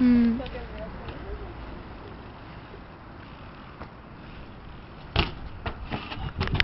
嗯。